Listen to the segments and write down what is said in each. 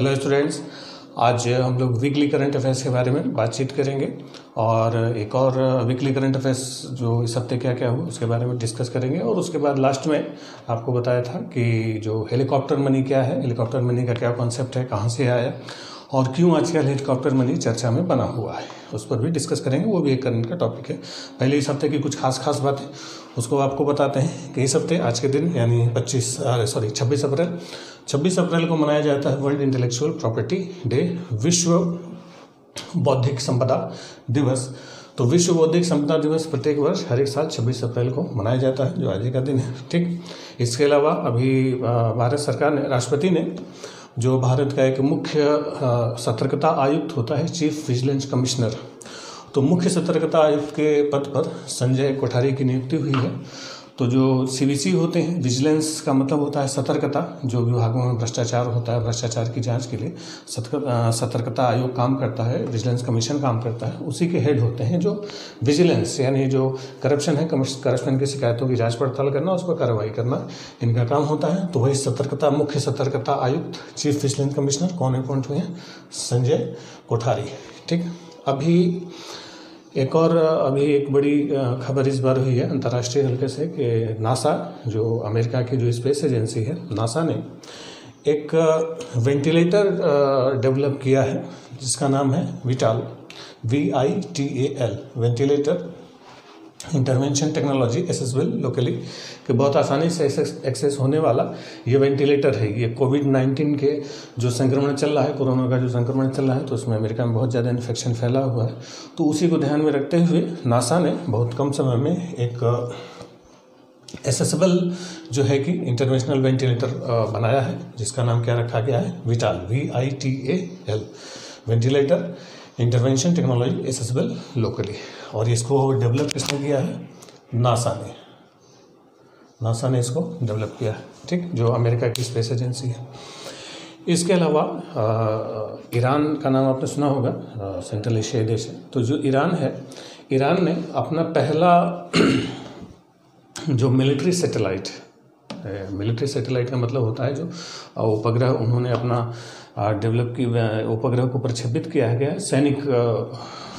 Hello students आज हम लोग वीकली करंट अफेयर्स के बारे में बातचीत करेंगे और एक और वीकली करंट अफेयर्स जो इस हफ़्ते क्या क्या हुआ उसके बारे में डिस्कस करेंगे और उसके बाद लास्ट में आपको बताया था कि जो हेलीकॉप्टर मनी क्या है हेलीकॉप्टर मनी का क्या कॉन्सेप्ट है, कहाँ से आया और क्यों आजकल हेलीकॉप्टर मनी चर्चा में बना हुआ है, उस पर भी डिस्कस करेंगे, वो भी एक करंट का टॉपिक है। पहले इस हफ़्ते की कुछ खास खास बातें उसको आपको बताते हैं कि इस हफ़्ते, आज के दिन, यानी 25 सॉरी 26 अप्रैल। 26 अप्रैल को मनाया जाता है वर्ल्ड इंटेलेक्चुअल प्रॉपर्टी डे, विश्व बौद्धिक संपदा दिवस। तो विश्व बौद्धिक संपदा दिवस प्रत्येक वर्ष हर एक साल 26 अप्रैल को मनाया जाता है, जो आज का दिन है, ठीक? इसके अलावा अभी भारत सरकार ने, राष्ट्रपति ने, जो भारत का एक मुख्य सतर्कता आयुक्त होता है, चीफ विजिलेंस कमिश्नर तो मुख्य सतर्कता आयुक्त के पद पर संजय कोठारी की नियुक्ति हुई है। तो जो सीवीसी होते हैं विजिलेंस का मतलब होता है सतर्कता, जो विभागों में भ्रष्टाचार होता है, भ्रष्टाचार की जाँच के लिए सतर्कता आयोग काम करता है विजिलेंस कमीशन काम करता है, उसी के हेड होते हैं जो विजिलेंस यानी जो करप्शन है करप्शन की शिकायतों की जाँच पड़ताल करना उस पर कार्रवाई करना, इनका काम होता है। तो वही सतर्कता, मुख्य सतर्कता आयुक्त चीफ विजिलेंस कमिश्नर कौन अपॉइंट हुए हैं? संजय कोठारी। ठीक? अभी एक और अभी एक बड़ी खबर इस बार हुई है अंतर्राष्ट्रीय हल्के से कि नासा, जो अमेरिका की जो स्पेस एजेंसी है, नासा ने एक वेंटिलेटर डेवलप किया है, जिसका नाम है vital V I T A L ventilator. Intervention technology accessible locally कि बहुत आसानी से एक्सेस होने वाला ये वेंटिलेटर है। ये कोविड नाइन्टीन के जो संक्रमण चल रहा है, कोरोना का जो संक्रमण चल रहा है तो उसमें अमेरिका में बहुत ज़्यादा इन्फेक्शन फैला हुआ है। तो उसी को ध्यान में रखते हुए नासा ने बहुत कम समय में एक एसेसबल जो है कि इंटरनेशनल वेंटिलेटर बनाया है, जिसका नाम क्या रखा गया है? Vital V I T A L ventilator intervention technology accessible locally और इसको डेवलप किसने किया है? नासा ने। नासा ने इसको डेवलप किया है, ठीक? जो अमेरिका की स्पेस एजेंसी है। इसके अलावा ईरान का नाम आपने सुना होगा सेंट्रल एशियाई देश है। तो जो ईरान है, ईरान ने अपना पहला, जो मिलिट्री सैटेलाइट मिलिट्री सैटेलाइट का मतलब होता है जो उपग्रह उन्होंने अपना डेवलप की उपग्रह को प्रक्षेपित किया गया सैनिक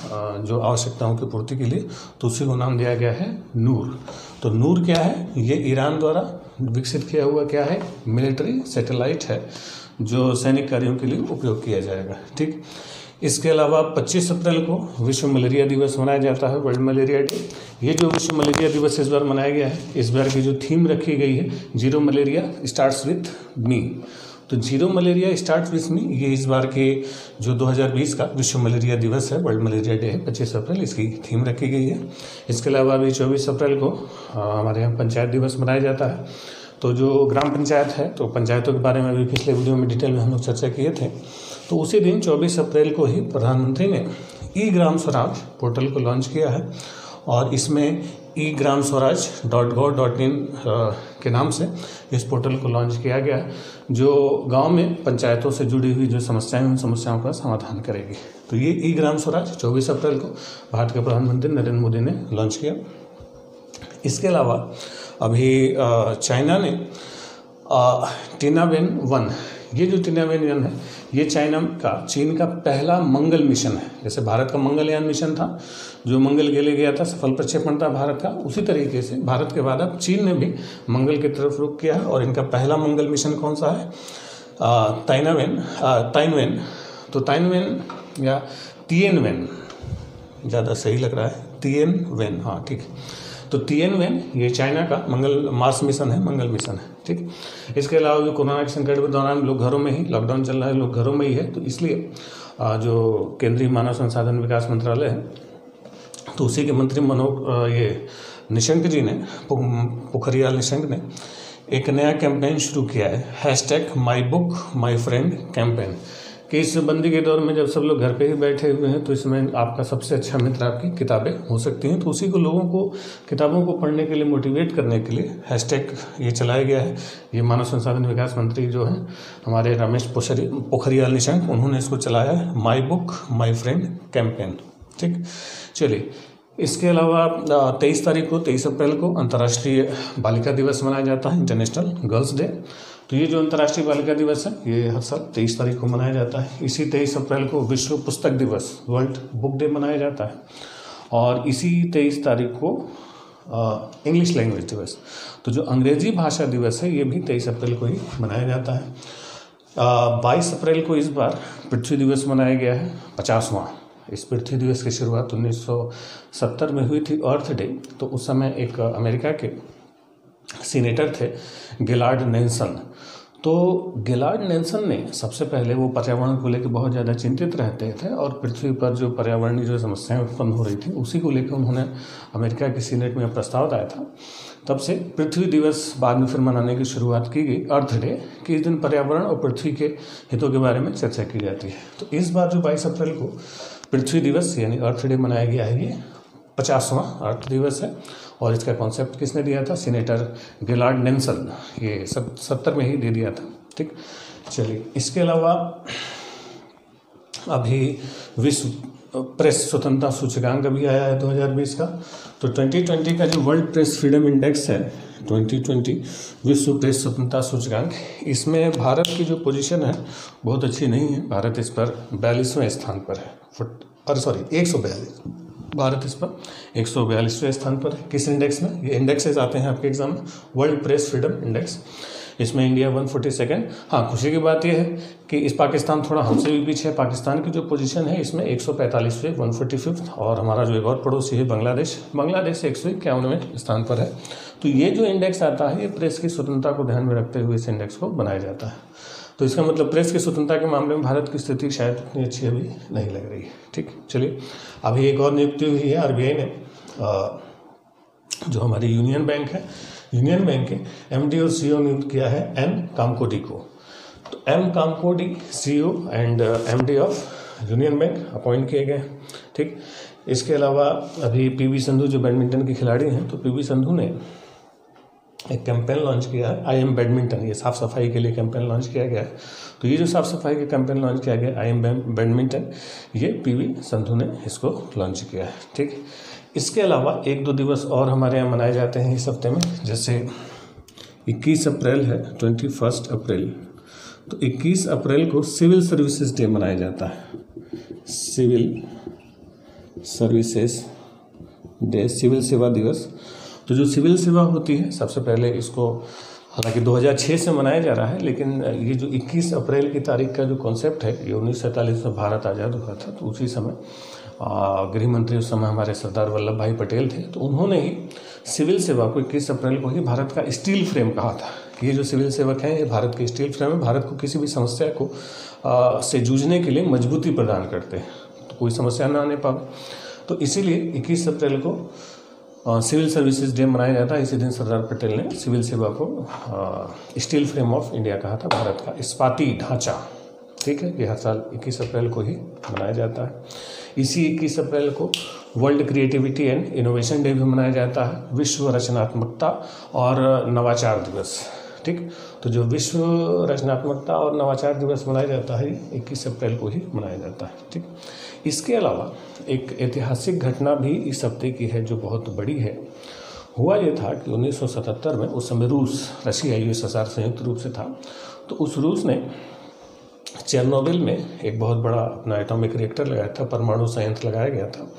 जो आवश्यकताओं की पूर्ति के लिए तो उसी को नाम दिया गया है नूर। तो नूर क्या है? ये ईरान द्वारा विकसित किया हुआ क्या है? मिलिट्री सैटेलाइट है, जो सैनिक कार्यों के लिए उपयोग किया जाएगा, ठीक? इसके अलावा 25 अप्रैल को विश्व मलेरिया दिवस मनाया जाता है, वर्ल्ड मलेरिया डे। ये जो विश्व मलेरिया दिवस इस बार मनाया गया है, इस बार की जो थीम रखी गई है, zero malaria starts with me. तो zero malaria start with me ये इस बार के जो 2020 का विश्व मलेरिया दिवस है वर्ल्ड मलेरिया डे है, पच्चीस अप्रैल, इसकी थीम रखी गई है। इसके अलावा अभी चौबीस अप्रैल को हमारे यहाँ पंचायत दिवस मनाया जाता है। तो जो ग्राम पंचायत है तो पंचायतों के बारे में अभी पिछले वीडियो में डिटेल में हम लोग चर्चा किए थे। तो उसी दिन चौबीस अप्रैल को ही प्रधानमंत्री ने ई ग्राम स्वराज पोर्टल को लॉन्च किया है। और इसमें E Gram Swaraj dot gov dot in के नाम से इस पोर्टल को लॉन्च किया गया, जो गाँव में पंचायतों से जुड़ी हुई जो समस्याएँ उन समस्याओं का समाधान करेगी। तो ये ई ग्राम स्वराज 24 अप्रैल को भारत के प्रधानमंत्री नरेंद्र मोदी ने लॉन्च किया। इसके अलावा अभी चाइना ने टीनावेन वन ये जो टीनावेन वन है, ये चाइना का, चीन का पहला मंगल मिशन है। जैसे भारत का मंगलयान मिशन था, जो मंगल के लिए गया था, सफल प्रक्षेपण था भारत का, उसी तरीके से भारत के बाद अब चीन ने भी मंगल की तरफ़ रुख किया है, और इनका पहला मंगल मिशन कौन सा है? ताइनावेन ताइनवेन। तो ताइनवेन या तियनवेन ज़्यादा सही लग रहा है तियन वेन हाँ ठीक। तो तियन वेन ये चाइना का मंगल, मार्स मिशन है, मंगल मिशन है। ठीक? इसके अलावा जो कोरोना के संकट के दौरान लोग घरों में ही लॉकडाउन चल रहा है, लोग घरों में ही है तो इसलिए जो केंद्रीय मानव संसाधन विकास मंत्रालय है तो उसी के मंत्री मनोज ये निशंक जी ने पोखरियाल निशंक ने, एक नया कैंपेन शुरू किया है hashtag my book my friend campaign कि इस बंदी के दौर में जब सब लोग घर पे ही बैठे हुए हैं तो इसमें आपका सबसे अच्छा मित्र आपकी किताबें हो सकती हैं। तो उसी को लोगों को, किताबों को पढ़ने के लिए मोटिवेट करने के लिए हैशटैग ये चलाया गया है। ये मानव संसाधन विकास मंत्री जो हैं, हमारे रमेश पोखरियाल निशंक, उन्होंने इसको चलाया है। My book my friend campaign ठीक? चलिए, इसके अलावा तेईस तारीख को, तेईस अप्रैल को अंतर्राष्ट्रीय बालिका दिवस मनाया जाता है इंटरनेशनल गर्ल्स डे तो ये जो अंतर्राष्ट्रीय बालिका दिवस है, ये हर साल तेईस तारीख को मनाया जाता है। इसी तेईस अप्रैल को विश्व पुस्तक दिवस, वर्ल्ड बुक डे मनाया जाता है। और इसी तेईस तारीख को इंग्लिश लैंग्वेज दिवस। तो जो अंग्रेज़ी भाषा दिवस है, ये भी तेईस अप्रैल को ही मनाया जाता है। बाईस अप्रैल को इस बार पृथ्वी दिवस मनाया गया है, पचासवां। इस पृथ्वी दिवस की शुरुआत 1970 में हुई थी, अर्थ डे। तो उस समय एक अमेरिका के सीनेटर थे, गिलार्ड नेल्सन। तो गिलार्ड नेल्सन ने सबसे पहले वो पर्यावरण को लेकर बहुत ज़्यादा चिंतित रहते थे और पृथ्वी पर जो पर्यावरणीय जो समस्याएँ उत्पन्न हो रही थी, उसी को लेकर उन्होंने अमेरिका के सीनेट में प्रस्ताव लाया था। तब से पृथ्वी दिवस बाद में फिर मनाने की शुरुआत की गई। अर्थ डे, कि इस दिन पर्यावरण और पृथ्वी के हितों के बारे में चर्चा की जाती है। तो इस बार जो बाईस अप्रैल को पृथ्वी दिवस, यानी अर्थ डे मनाया गया है, ये पचासवां अर्थ दिवस है। और इसका कॉन्सेप्ट किसने दिया था? सीनेटर गिलार्ड नेंसन ये सब सत्तर में ही दे दिया था, ठीक? चलिए, इसके अलावा अभी विश्व प्रेस स्वतंत्रता सूचकांक अभी आया है 2020 का। तो 2020 का जो वर्ल्ड प्रेस फ्रीडम इंडेक्स है 2020 विश्व प्रेस स्वतंत्रता सूचकांक, इसमें भारत की जो पोजीशन है, बहुत अच्छी नहीं है। भारत इस पर बयालीसवें स्थान पर है। अरे सॉरी एक सौ बयालीस। भारत इस पर एक सौ बयालीसवें स्थान पर है। किस इंडेक्स में? ये इंडेक्सेस आते हैं आपके एग्ज़ाम में। वर्ल्ड प्रेस फ्रीडम इंडेक्स इसमें इंडिया वन फोर्टी सेकेंड हाँ खुशी की बात यह है कि इस पाकिस्तान थोड़ा हमसे भी पीछे है। पाकिस्तान की जो पोजीशन है, इसमें एक सौ पैंतालीसवें वन फोर्टी फिफ्थ और हमारा जो एक और पड़ोसी है, बांग्लादेश। बांग्लादेश एक सौ इक्यावनवें स्थान पर है। तो ये जो इंडेक्स आता है, ये प्रेस की स्वतंत्रता को ध्यान में रखते हुए इस इंडेक्स को बनाया जाता है। तो इसका मतलब प्रेस की स्वतंत्रता के मामले में भारत की स्थिति शायद उतनी अच्छी अभी नहीं लग रही। है ठीक, चलिए। अभी एक और नियुक्ति हुई है आरबीआई ने जो हमारी यूनियन बैंक है, यूनियन बैंक के एमडी और सीईओ नियुक्त किया है एम कामकोडी को। तो M Kamakodi CEO and MD of Union Bank appoint किए गए। ठीक, इसके अलावा अभी पीवी संधू जो बैडमिंटन के खिलाड़ी हैं तो पीवी संधू ने एक कैंपेन लॉन्च किया है आई एम बैडमिंटन ये साफ़ सफ़ाई के लिए कैंपेन लॉन्च किया गया है। तो ये जो साफ़ सफ़ाई के कैंपेन लॉन्च किया गया आई एम बैडमिंटन ये पीवी संधू ने इसको लॉन्च किया है, ठीक इसके अलावा एक दो दिवस और हमारे यहाँ मनाए जाते हैं इस हफ़्ते में, जैसे 21 अप्रैल है 21 अप्रैल। तो 21 अप्रैल को सिविल सर्विसेज़ डे मनाया जाता है। सिविल सर्विसेज़ डे, सिविल सेवा दिवस। तो जो सिविल सेवा होती है सबसे पहले इसको हालाँकि 2006 से मनाया जा रहा है लेकिन ये जो 21 अप्रैल की तारीख का जो कॉन्सेप्ट है ये उन्नीस में भारत आज़ाद हुआ था तो उसी समय गृह मंत्री उस समय हमारे सरदार वल्लभ भाई पटेल थे तो उन्होंने ही सिविल सेवा को इक्कीस अप्रैल को ही भारत का स्टील फ्रेम कहा था। ये जो सिविल सेवक हैं ये भारत के स्टील फ्रेम है भारत को किसी भी समस्या को आ, से जूझने के लिए मजबूती प्रदान करते हैं तो कोई समस्या ना आने पाए तो इसीलिए इक्कीस अप्रैल को सिविल सर्विसेज़ डे मनाया जाता है इसी दिन सरदार पटेल ने सिविल सेवा को स्टील फ्रेम ऑफ़ इंडिया कहा था, भारत का इस्पाती ढांचा। ठीक है, ये हर साल 21 अप्रैल को ही मनाया जाता है। इसी 21 अप्रैल को world creativity and innovation day भी मनाया जाता है, विश्व रचनात्मकता और नवाचार दिवस। ठीक तो जो विश्व रचनात्मकता और नवाचार दिवस मनाया जाता है, इक्कीस अप्रैल को ही मनाया जाता है। ठीक इसके अलावा एक ऐतिहासिक घटना भी इस हफ़्ते की है जो बहुत बड़ी है। हुआ ये था कि 1977 में उस समय रूस, रशिया यूएसएसआर संयुक्त रूप से था। तो उस रूस ने चेरनोबिल में एक बहुत बड़ा अपना एटॉमिक रिएक्टर लगाया था, परमाणु संयंत्र लगाया गया था।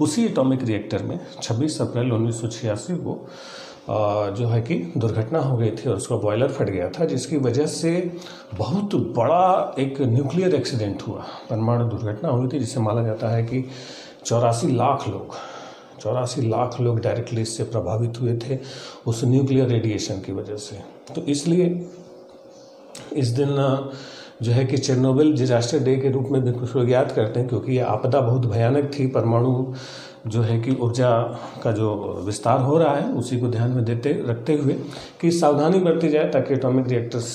उसी एटॉमिक रिएक्टर में 26 अप्रैल उन्नीस सौ छियासी को जो है कि दुर्घटना हो गई थी और उसका बॉयलर फट गया था, जिसकी वजह से बहुत बड़ा एक न्यूक्लियर एक्सीडेंट हुआ। परमाणु दुर्घटना हुई थी जिससे माना जाता है कि चौरासी लाख लोग, चौरासी लाख लोग डायरेक्टली इससे प्रभावित हुए थे उस न्यूक्लियर रेडिएशन की वजह से। तो इसलिए इस दिन जो है कि चेरनोबिल डिजास्टर डे के रूप में भी कुछ लोग याद करते हैं, क्योंकि ये आपदा बहुत भयानक थी। परमाणु जो है कि ऊर्जा का जो विस्तार हो रहा है, उसी को ध्यान में देते, रखते हुए कि सावधानी बरती जाए ताकि एटॉमिक रिएक्टर्स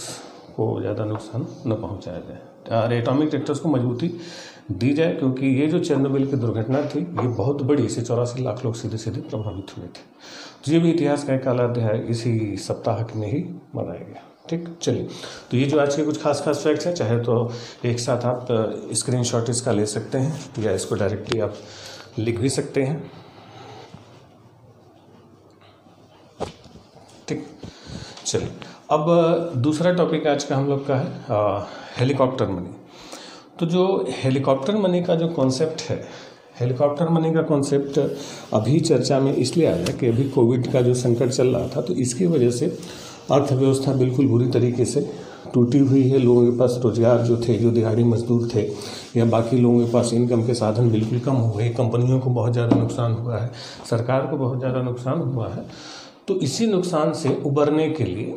को ज़्यादा नुकसान न पहुँचाया जाए। और एटॉमिक रिएक्टर्स को मजबूती दी जाए क्योंकि ये जो चेरनोबिल की दुर्घटना थी, ये बहुत बड़ी, इसे चौरासी लाख लोग सीधे सीधे प्रभावित हुए थे। तो ये भी इतिहास का एक काला अध्याय इसी सप्ताह में ही मनाया गया। ठीक, चलिए। तो ये जो आज के कुछ खास खास फैक्ट्स हैं, चाहे तो एक साथ आप स्क्रीन इसका ले सकते हैं या इसको डायरेक्टली आप लिख भी सकते हैं। ठीक, चलिए। अब, दूसरा टॉपिक आज का हम लोग का है हेलीकॉप्टर मनी तो जो हेलीकॉप्टर मनी का जो कॉन्सेप्ट है हेलीकॉप्टर मनी का कॉन्सेप्ट अभी चर्चा में इसलिए आया कि अभी कोविड का जो संकट चल रहा था तो इसकी वजह से अर्थव्यवस्था बिल्कुल बुरी तरीके से टूटी हुई है, लोगों के पास रोज़गार जो थे, जो दिहाड़ी मजदूर थे, या बाकी लोगों के पास इनकम के साधन बिल्कुल कम हो गए, कंपनियों को बहुत ज़्यादा नुकसान हुआ है, सरकार को बहुत ज़्यादा नुकसान हुआ है। तो इसी नुकसान से उबरने के लिए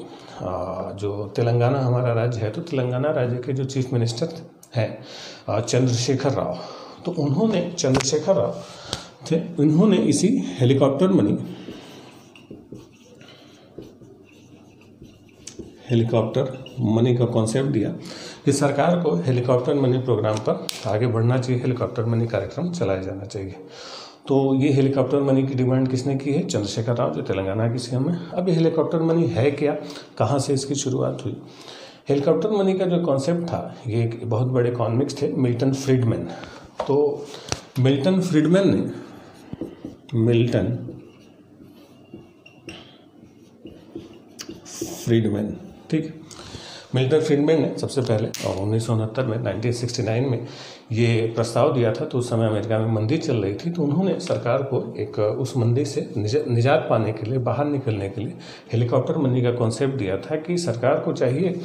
जो तेलंगाना हमारा राज्य है तो तेलंगाना राज्य के जो चीफ मिनिस्टर हैं चंद्रशेखर राव तो उन्होंने, चंद्रशेखर राव थे इन्होंने इसी हेलीकॉप्टर मनी हेलीकॉप्टर मनी का कॉन्सेप्ट दिया। कि सरकार को हेलीकॉप्टर मनी प्रोग्राम पर आगे बढ़ना चाहिए। हेलीकॉप्टर मनी कार्यक्रम चलाया जाना चाहिए। तो ये हेलीकॉप्टर मनी की डिमांड किसने की है? चंद्रशेखर राव जो तेलंगाना के सीएम है। अब ये हेलीकॉप्टर मनी है क्या? कहाँ से इसकी शुरुआत हुई? हेलीकॉप्टर मनी का जो कॉन्सेप्ट था, ये एक बहुत बड़े इकॉनमिक्स थे, मिल्टन फ्रीडमैन। तो मिल्टन फ्रीडमैन ने, मिल्टन फ्रीडमैन ठीक है। मिल्टन फ्रीडमैन ने सबसे पहले, और उन्नीस सौ उनहत्तर में 1969 में ये प्रस्ताव दिया था तो उस समय अमेरिका में मंदी चल रही थी तो उन्होंने सरकार को एक, उस मंदी से निजात पाने के लिए, बाहर निकलने के लिए हेलीकॉप्टर मनी का कॉन्सेप्ट दिया था कि सरकार को चाहिए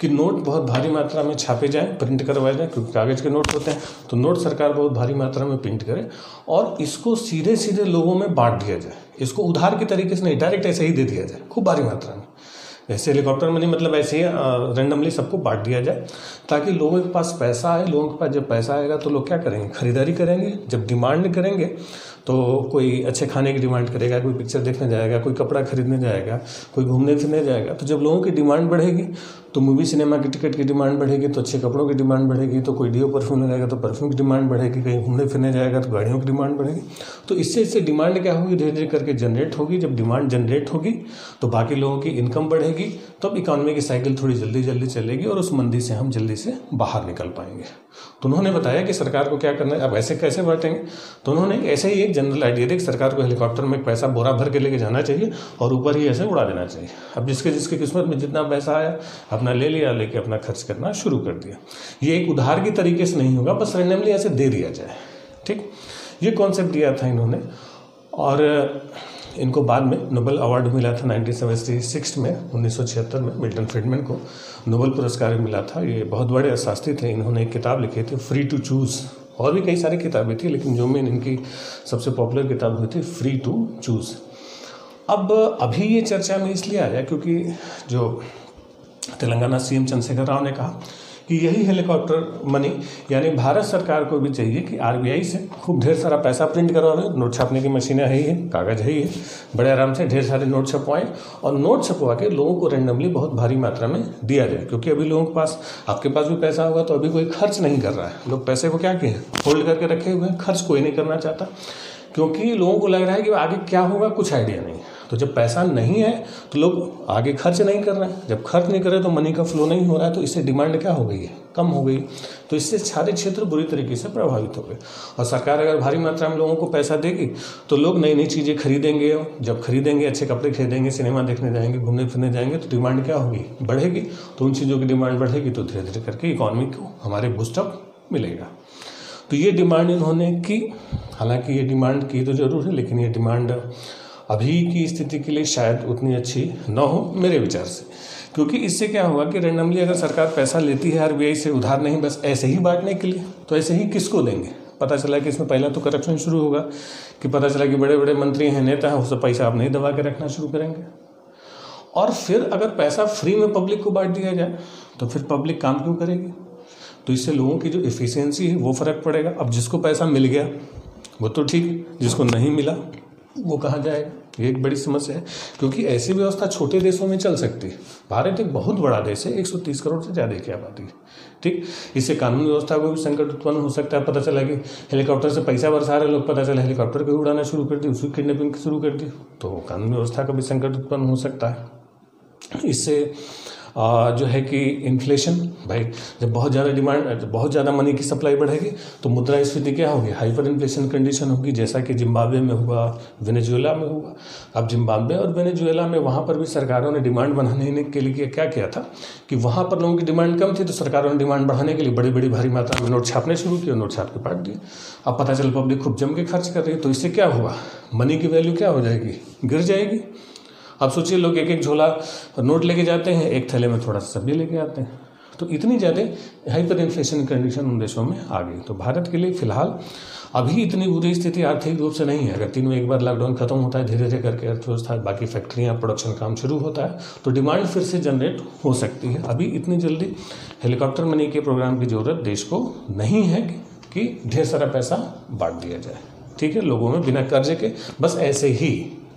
कि नोट बहुत भारी मात्रा में छापे जाएँ प्रिंट करवाए जाएँ, क्योंकि कागज़ के नोट होते हैं तो नोट सरकार बहुत भारी मात्रा में प्रिंट करे, और इसको सीधे सीधे लोगों में बांट दिया जाए, इसको उधार के तरीके से नहीं डायरेक्ट ऐसे ही दे दिया जाए, खूब भारी मात्रा में। ऐसे हेलीकॉप्टर में नहीं मतलब ऐसे ही रेंडमली सबको बांट दिया जाए, ताकि लोगों के पास पैसा आए, लोगों के पास जब पैसा आएगा तो लोग क्या करेंगे? खरीदारी करेंगे। जब डिमांड करेंगे तो कोई अच्छे खाने की डिमांड करेगा, कोई पिक्चर देखने जाएगा, कोई कपड़ा खरीदने जाएगा, कोई घूमने फिरने जाएगा तो जब लोगों की डिमांड बढ़ेगी तो मूवी सिनेमा की टिकट की डिमांड बढ़ेगी तो अच्छे कपड़ों की डिमांड बढ़ेगी तो कोई डिओ परफ्यूम ले जाएगा तो परफ्यूम की डिमांड बढ़ेगी, कहीं घूमने फिरने जाएगा तो गाड़ियों की डिमांड बढ़ेगी। तो इससे इससे डिमांड क्या होगी? धीरे धीरे करके जनरेट होगी। जब डिमांड जनरेट होगी तो बाकी लोगों की इनकम बढ़ेगी तब तो इकॉनमी की साइकिल थोड़ी जल्दी जल्दी चलेगी और उस मंदी से हम जल्दी से बाहर निकल पाएँगे। तो उन्होंने बताया कि सरकार को क्या करना है? अब ऐसे कैसे बांटेंगे? तो उन्होंने ऐसे ही एक जनरल आइडिया दी सरकार को हेलीकॉप्टर में पैसा बोरा भर के लेके जाना चाहिए और ऊपर ही ऐसे उड़ा देना चाहिए। अब जिसके जिसकी किस्मत में जितना पैसा आया अपना ले लिया, लेके अपना खर्च करना शुरू कर दिया। ये एक उधार के तरीके से नहीं होगा, बस रेंडमली ऐसे दे दिया जाए। ठीक? ये कॉन्सेप्ट दिया था इन्होंने। और, इनको बाद में नोबेल अवार्ड मिला था 1976 में, उन्नीस सौ छिहत्तर में मिल्टन फ्रीडमैन को। नोबेल पुरस्कार मिला था। ये बहुत बड़े अशास्त्री थे। इन्होंने एक किताब लिखी थी फ्री टू चूज़ और भी कई सारी किताबें थी, लेकिन जो मेन इनकी सबसे पॉपुलर किताब हुई थी फ्री टू चूज़ अब, अभी ये चर्चा में इसलिए आया क्योंकि जो तेलंगाना सीएम चंद्रशेखर राव ने कहा कि यही हेलीकॉप्टर मनी, यानी भारत सरकार को भी चाहिए कि आरबीआई से खूब ढेर सारा पैसा प्रिंट करवा दें नोट छापने की मशीनें है ही है कागज़ है ही है बड़े आराम से ढेर सारे नोट छपवाएँ और नोट छपवा के लोगों को रेंडमली बहुत भारी मात्रा में दिया जाए, क्योंकि अभी लोगों के पास, आपके पास भी पैसा होगा तो अभी कोई खर्च नहीं कर रहा है। लोग पैसे को क्या किए होल्ड करके रखे हुए हैं, खर्च कोई नहीं करना चाहता, क्योंकि लोगों को लग रहा है कि आगे क्या होगा, कुछ आइडिया नहीं तो जब पैसा नहीं है तो लोग आगे खर्च नहीं कर रहे हैं। जब खर्च नहीं कर रहे तो मनी का फ्लो नहीं हो रहा है तो इससे डिमांड क्या हो गई है? कम हो गई। तो इससे सारे क्षेत्र बुरी तरीके से प्रभावित हो गए। और सरकार अगर भारी मात्रा में लोगों को पैसा देगी तो लोग नई नई चीज़ें खरीदेंगे। जब खरीदेंगे, अच्छे कपड़े खरीदेंगे, सिनेमा देखने जाएँगे, घूमने फिरने जाएँगे तो डिमांड क्या होगी? बढ़ेगी। तो उन चीज़ों की डिमांड बढ़ेगी तो धीरे धीरे करके इकॉनमी को हमारे बूस्टअप मिलेगा। तो ये डिमांड इन्होंने की। हालाँकि ये डिमांड की तो ज़रूर है, लेकिन ये डिमांड अभी की स्थिति के लिए शायद उतनी अच्छी न हो मेरे विचार से। क्योंकि इससे क्या होगा कि रेंडमली अगर सरकार पैसा लेती है आरबीआई से उधार नहीं, बस ऐसे ही बांटने के लिए तो ऐसे ही किसको देंगे? पता चला कि इसमें पहला तो करप्शन शुरू होगा, कि पता चला कि बड़े बड़े मंत्री हैं, नेता हैं, उससे पैसा आप नहीं दबा के रखना शुरू करेंगे। और फिर अगर पैसा फ्री में पब्लिक को बांट दिया जाए तो फिर पब्लिक काम क्यों करेगी? तो इससे लोगों की जो इफ़िशियंसी है, वो फ़र्क पड़ेगा। अब जिसको पैसा मिल गया, वो तो ठीक जिसको नहीं मिला वो कहाँ जाएगा ये एक बड़ी समस्या है, क्योंकि ऐसी व्यवस्था छोटे देशों में चल सकती है। भारत एक बहुत बड़ा देश है 130 करोड़ से ज़्यादा की आबादी है, ठीक? इससे कानून व्यवस्था को भी संकट उत्पन्न हो सकता है, पता चला कि हेलीकॉप्टर से पैसा बरसा रहे लोग, पता चला हेलीकॉप्टर को उड़ाना शुरू कर दी, उसकी किडनेपिंग शुरू कर दी तो कानून व्यवस्था का भी संकट उत्पन्न हो सकता है। इससे जो है कि इन्फ्लेशन भाई जब बहुत ज़्यादा डिमांड बहुत ज़्यादा मनी की सप्लाई बढ़ेगी तो मुद्रा स्फीति क्या होगी? हाइपर इन्फ्लेशन कंडीशन होगी, जैसा कि जिम्बाब्वे में हुआ वेनेजुएला में हुआ। अब जिम्बाब्वे और वेनेजुएला में वहाँ पर भी सरकारों ने डिमांड बढ़ाने के लिए क्या किया था? कि वहाँ पर लोगों की डिमांड कम थी तो सरकारों ने डिमांड बढ़ाने के लिए बड़ी बड़ी, भारी मात्रा में नोट छापने शुरू किए नोट छाप के पाट दिए। अब पता चल पब्लिक खूब जम के खर्च कर रही है तो इससे क्या हुआ? मनी की वैल्यू क्या हो जाएगी? गिर जाएगी। अब सोचिए, लोग एक एक झोला नोट लेके जाते हैं, एक थैले में थोड़ा सा सब्ज़ी लेके आते हैं। तो इतनी ज़्यादा हाइपर इन्फ्लेशन कंडीशन उन देशों में आ गई। तो भारत के लिए फ़िलहाल अभी इतनी बुरी स्थिति आर्थिक रूप से नहीं है। अगर तीन में एक बार लॉकडाउन खत्म होता है धीरे धीरे करके अर्थव्यवस्था, बाकी फैक्ट्रियाँ प्रोडक्शन काम शुरू होता है तो डिमांड फिर से जनरेट हो सकती है। अभी इतनी जल्दी हेलीकॉप्टर मनी के प्रोग्राम की ज़रूरत देश को नहीं है कि ढेर सारा पैसा बांट दिया जाए। ठीक है, लोगों में बिना कर्जे के, बस ऐसे ही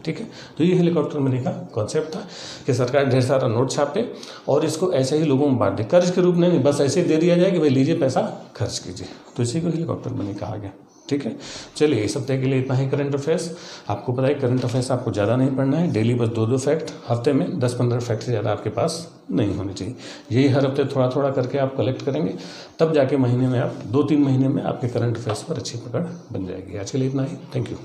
ठीक है? तो ये हेलीकॉप्टर मनी का कॉन्सेप्ट था कि सरकार ढेर सारा नोट छापे और इसको ऐसे ही लोगों में बांट। दे कर्ज के रूप में नहीं, बस ऐसे दे दिया जाए कि भाई लीजिए पैसा, खर्च कीजिए। तो इसी को हेलीकॉप्टर मनी कहा गया ठीक है? चलिए, इस हफ़्ते के लिए इतना ही करंट अफेयर्स आपको पता है करंट अफेयर्स आपको ज़्यादा नहीं पढ़ना है। डेली बस दो दो फैक्ट हफ़्ते में दस पंद्रह फैक्ट से ज़्यादा आपके पास नहीं होने चाहिए। यही हर हफ़्ते थोड़ा थोड़ा करके आप कलेक्ट करेंगे, तब जाके महीने में आप दो तीन महीने में आपके करंट अफेयर्स पर अच्छी पकड़ बन जाएगी। आज के लिए इतना ही। Thank you